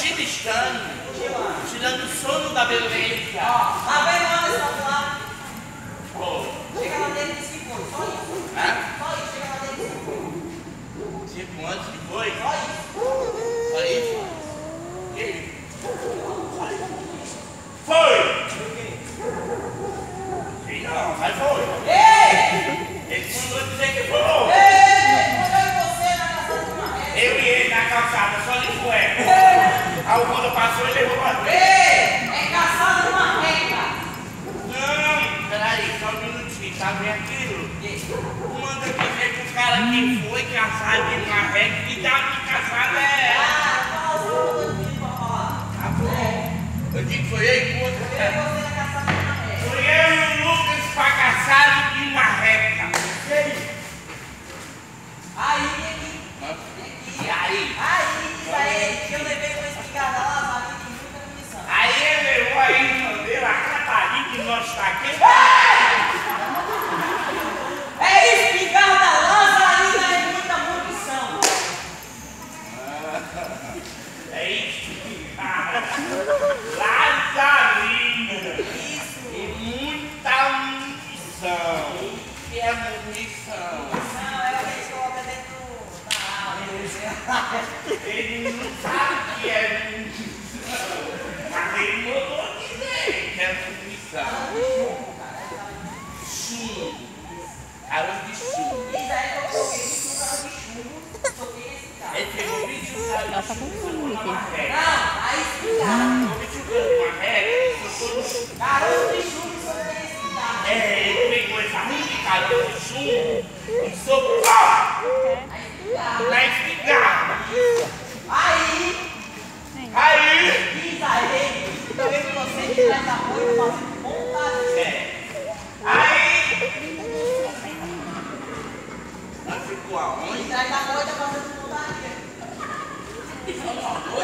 beliscando, tirando o sono da beleza. Ó, lá vem o Anderson lá. Pô, Chega lá dentro e diz que foi. Só isso. hã? Só isso. Chega lá dentro e diz que foi. Cinco anos que foi? Só isso. Só isso? E aí? Foi! Sim, não, mas foi. Ei! Ele mandou dizer que foi. Ei! Eu e você na casa de uma régua. Eu e ele na calçada, só de cueca. Aí quando passou e levou pra frente. Ei! É caçada de uma régua. Não, peraí, só um minutinho, tá vendo aquilo? Manda dizer que o cara que foi caçado de uma regra que dá de caçada é. Ah, outros dois pra falar. Tá bom. Eu digo que foi eu e Eu e puta. você na caçada de uma régua. Foi eu e o Lucas pra caçar de uma reca. Aí, vem aqui. E aí? Aí, diz a ele que eu levei uma espingarda lá, ali de muita munição. Aí ele levou a irmã dele, a Catarina, que nós tá aqui. É espingarda lazarina e muita munição. É isso, cara. Lazarina. Isso. E muita munição. Que é munição? Não, é o que coloca dentro da água. Ele não sabe que é munição. Mas ele mandou dizer que é munição. Chumbo. Chumbo. Diz aí que eu coloquei isso no carro de chumbo, toquei esse cara. Ele pegou 21 anos. Ela tá com fome. Não, aí espingarda. Pegou 21 anos uma regra, soltou no Garoto de chumbo, toquei esse cara. É, ele pegou essa ruim de caramba de chumbo e Aí espingarda. na espingarda. Aí, Aí, diz a ele que eu vejo você de trás da porta fazendo vontade. é, aí, nós ficou aonde? De trás da porta fazendo vontade. Oita horas pra ver você Tá morto. fazendo. Aí, ficou eu e ele de trás da moita. Putaria, É putaria, mirando. é putaria, nós tá mirando, farmacé. Aí, Aí, diz a ele que de repente pra direita. Pá! Manda ele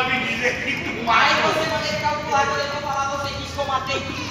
eu eu é, e é é me dizer que tu Aí matou? você manda ele calcular, quando ele for falar, você diz que eu matei 20